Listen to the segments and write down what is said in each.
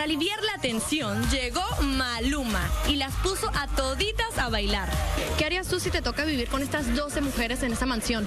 para aliviar la tensión llegó Maluma y las puso a toditas a bailar. ¿Qué harías tú si te toca vivir con estas 12 mujeres en esa mansión?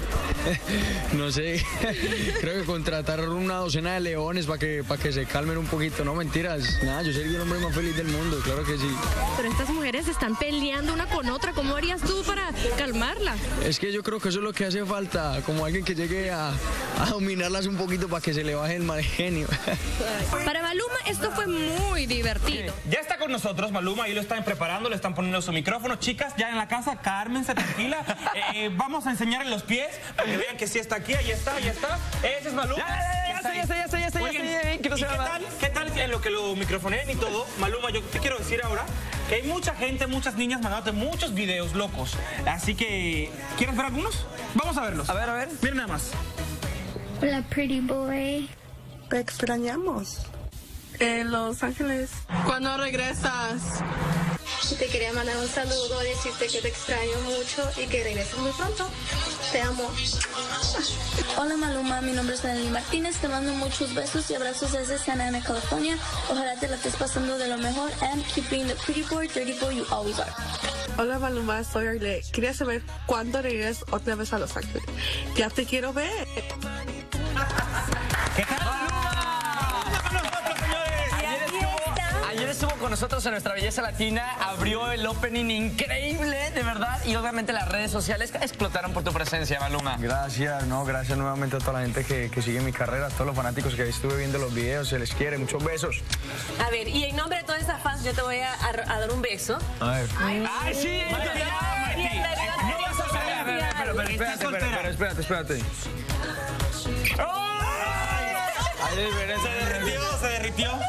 no sé, creo que contratar una docena de leones para que, para que se calmen un poquito, no mentiras, nada, yo sería el hombre más feliz del mundo, claro que sí. Pero estas mujeres están peleando una con otra, ¿cómo harías tú para calmarla? Es que yo creo que eso es lo que hace falta, como alguien que llegue a, a dominarlas un poquito para que se le baje el mal genio. Para Maluma esto fue muy divertido. Ya está con nosotros Maluma, ahí lo están preparando, le están poniendo su micrófono. Chicas, ya en la casa, cármense, tranquila. eh, vamos a enseñarle los pies para que vean que sí está aquí, ahí está, ahí está. Ese es Maluma. Ya, ya, ya, ya, ya, ya, ya, ¿Qué tal? ¿Qué tal en lo que lo microfoneen y todo? Maluma, yo te quiero decir ahora que hay mucha gente, muchas niñas mandándote muchos videos locos. Así que, ¿quieres ver algunos? Vamos a verlos. A ver, a ver. Miren nada más. Hola, pretty boy. Te extrañamos. En Los Ángeles. ¿Cuándo regresas? Te quería mandar un saludo, decirte que te extraño mucho y que regreses muy pronto. Te amo. Hola Maluma, mi nombre es Nelly Martínez. Te mando muchos besos y abrazos desde Santa Ana, California. Ojalá te la estés pasando de lo mejor and keep being the pretty boy, dirty boy you always are. Hola Maluma, soy Arle. Quería saber cuándo regresas otra vez a Los Ángeles. Ya te quiero ver. Con nosotros en nuestra belleza latina, abrió el opening increíble, de verdad, y obviamente las redes sociales explotaron por tu presencia, Maluma. Gracias, no, gracias nuevamente a toda la gente que, que sigue mi carrera, a todos los fanáticos que estuve viendo los videos, se les quiere, muchos besos. A ver, y en nombre de todas esas fans, yo te voy a, a- a dar un beso. A ver. ¡Ay, sí! No vas a salir. Pero, pero, espérate, pero, pero, espérate, espérate. Hay diferencia Se derritió, se derritió.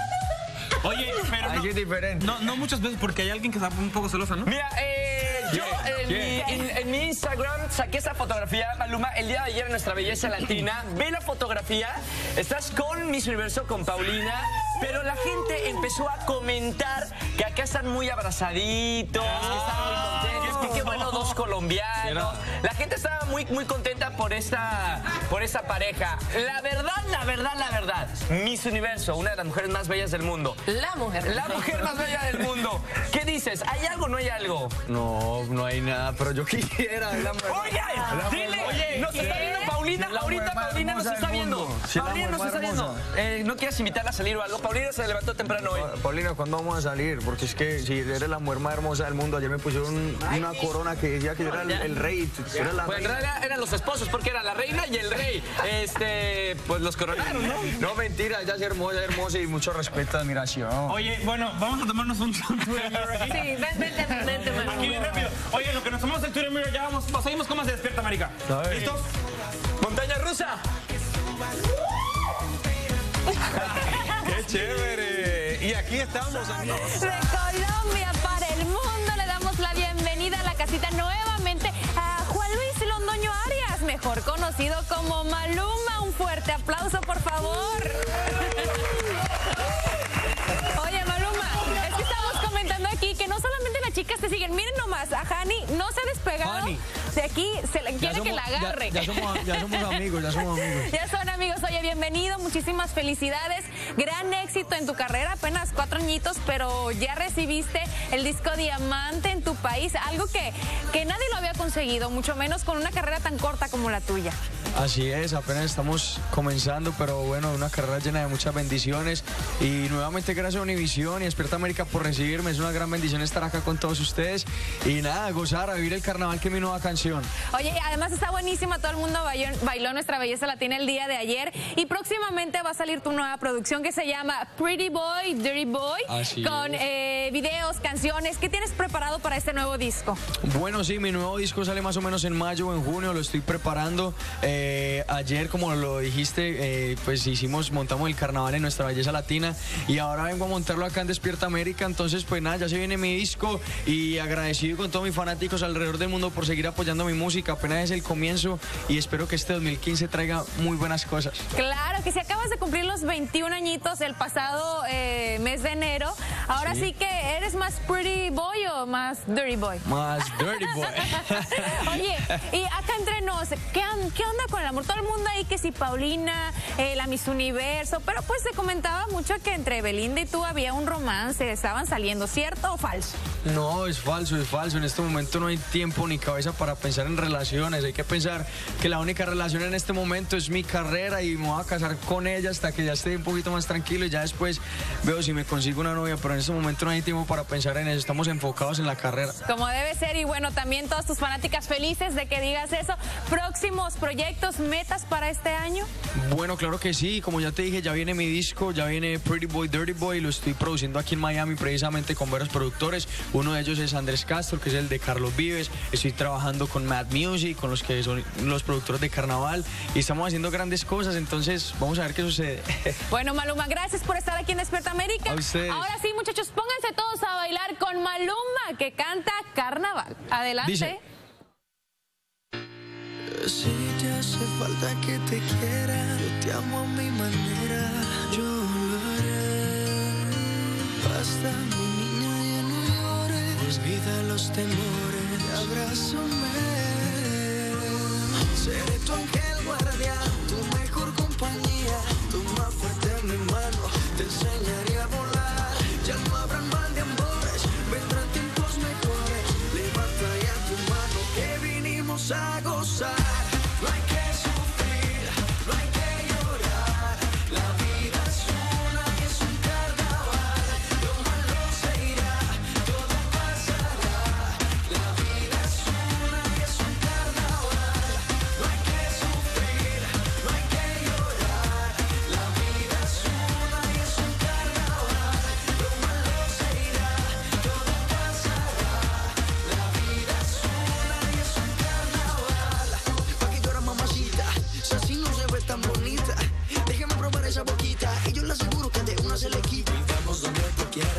Oye, pero que es diferente. no, no muchas veces porque hay alguien que está un poco celosa, ¿no? Mira, eh, yo en mi, en- en mi Instagram saqué esa fotografía, Maluma, el día de ayer en nuestra belleza latina. Ve la fotografía, estás con Miss Universo, con Paulina, pero la gente empezó a comentar que acá están muy abrazaditos, que están muy contentos, que qué bueno dos colombianos. La gente estaba muy, muy contenta por esta, por esta pareja. La verdad, la verdad, la verdad, Miss Universo, una de las mujeres más bellas del mundo. La mujer. La mujer más bella del mundo. ¿Qué dices? ¿Hay algo o no hay algo? No, no hay nada, pero yo quisiera. la mujer- Oye, la mujer dile, más- nos está viendo Paulina, ahorita Paulina nos está viendo. Paulina nos está viendo. Eh, ¿No quieres invitarla a salir o algo? Paulina se levantó temprano hoy. Pa- Paulina, ¿cuándo vamos a salir? Porque es que si eres la mujer más hermosa del mundo, ayer me pusieron un- una corona que decía que yo era el, el rey. la Pues en realidad eran los esposos porque era la reina y el rey. Este, pues los coronaron, ¿no? No, mentira, ella es hermosa, es hermosa y mucho respeto, admiración. Oye, bueno, vamos a tomarnos un Twitter Mirror aquí. Sí, ven, vente, vente, Maluma. Aquí bien rápido. Oye, lo que nos tomamos el Twitter Mirror, ya vamos, seguimos con más de Despierta América. A Montaña rusa. ¡Qué chévere! Y aquí estamos, amigos. De Colombia para el mundo le damos la bienvenida a la casita nuevamente a Juan Luis Londoño Arias, mejor conocido como Maluma. Un fuerte aplauso, por favor. Oye, Maluma, es que estamos comentando aquí que no solamente las chicas te siguen, miren nomás, a Hani no se. De aquí, se le quiere que la agarre. Ya, ya somos, ya somos amigos, ya somos amigos. Ya son amigos, oye, bienvenido, muchísimas felicidades, gran éxito en tu carrera, apenas cuatro añitos, pero ya recibiste el disco diamante en tu país, algo que, que nadie lo había conseguido, mucho menos con una carrera tan corta como la tuya. Así es, apenas estamos comenzando, pero bueno, una carrera llena de muchas bendiciones. Y nuevamente gracias a Univisión y Despierta América por recibirme. Es una gran bendición estar acá con todos ustedes. Y nada, gozar, a vivir el carnaval que es mi nueva canción. Oye, además está buenísima, todo el mundo bailó, bailó nuestra belleza latina el día de ayer y próximamente va a salir tu nueva producción que se llama Pretty Boy, Dirty Boy, Así con eh, videos, canciones. ¿Qué tienes preparado para este nuevo disco? Bueno, sí, mi nuevo disco sale más o menos en mayo o en junio, lo estoy preparando. Eh, ayer, como lo dijiste, eh, pues hicimos, montamos el carnaval en nuestra belleza latina y ahora vengo a montarlo acá en Despierta América. Entonces, pues nada, ya se viene mi disco y agradecido con todos mis fanáticos alrededor del mundo por seguir apoyando mi música. Apenas es el comienzo y espero que este 2015 traiga muy buenas cosas. Claro, que si acabas de cumplir los 21 añitos, el pasado eh, mes de enero. Ahora sí. que eres más pretty boy o más dirty boy. Más dirty boy. Oye, y acá entre nos, ¿qué, qué onda con el amor? Todo el mundo ahí que si Paulina, eh, la Miss Universo, pero pues se comentaba mucho que entre Belinda y tú había un romance, estaban saliendo, ¿cierto o falso? No, es falso, es falso. En este momento no hay tiempo ni cabeza para pensar en relaciones. Hay que pensar que la única relación en este momento es mi carrera y me voy a casar con ella hasta que ya esté un poquito más tranquilo y ya después veo si me consigo una novia. Pero en este momento no hay tiempo para pensar en eso. Estamos enfocados en la carrera. Como debe ser, y bueno, también todas tus fanáticas felices de que digas eso. Próximos proyectos, metas para este año. Bueno, claro que sí. Como ya te dije, ya viene mi disco, ya viene Pretty Boy, Dirty Boy. Lo estoy produciendo aquí en Miami precisamente con varios productores. Uno de ellos es Andrés Castro, que es el de Carlos Vives. Estoy trabajando con Mad Music, con los que son los productores de Carnaval. Y estamos haciendo grandes cosas, entonces vamos a ver qué sucede. Bueno, Maluma, gracias por estar aquí en Despierta América. A ustedes. Ahora sí, muchachos, pónganse todos a bailar con Maluma, que canta Carnaval. Adelante. Dice. Si te hace falta que te quiera, yo te amo a mi manera, yo lo haré. Basta, olvida los temores, abrázame. Seré tu ángel guardián, tu mejor compañía, tu más fuerte mi mano, te enseñaré a volar. Ya no habrán mal de amores, vendrán tiempos mejores. Levanta ya tu mano que vinimos a gozar.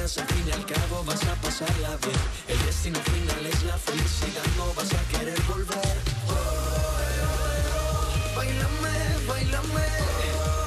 Al fin y al cabo vas a pasarla bien. El destino final es la felicidad, no vas a querer volver. Oh, oh, oh. Bailame, bailame.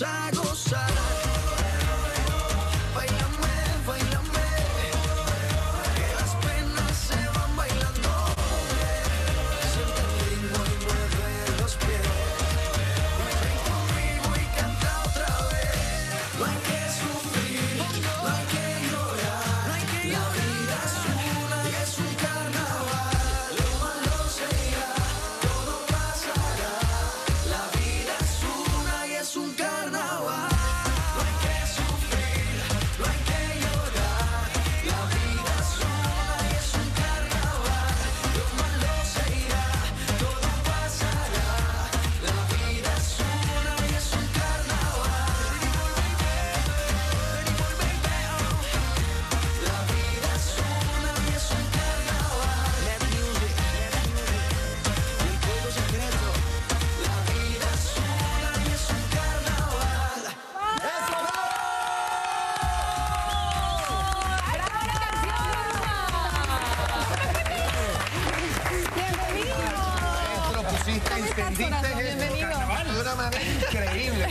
side. Carnaval de una manera increíble.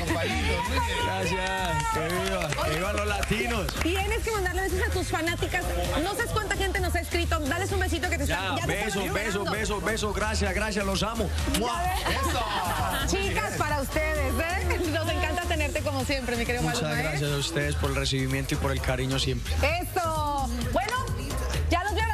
Gracias. Que viva. Que vivan los latinos. Tienes que mandarle besos a tus fanáticas. No sabes cuánta gente nos ha escrito. Dales un besito que te Ya, están. Ya te están besos, besos, besos, besos. Gracias, gracias. Los amo. Chicas, para ustedes, ¿eh? Nos encanta tenerte como siempre, mi querido Muchas Maluma, ¿eh? gracias a ustedes por el recibimiento y por el cariño siempre. Eso. Bueno, ya los veo